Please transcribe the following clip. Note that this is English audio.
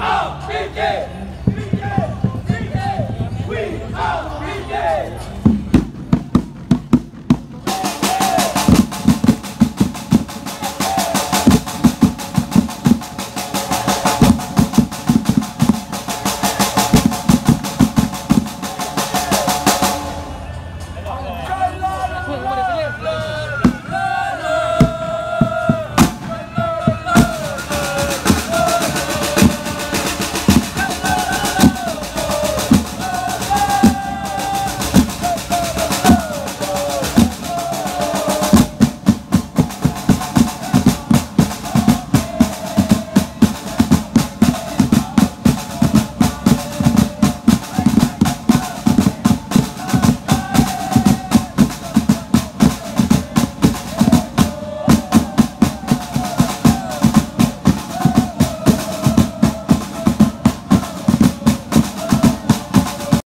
Afrique!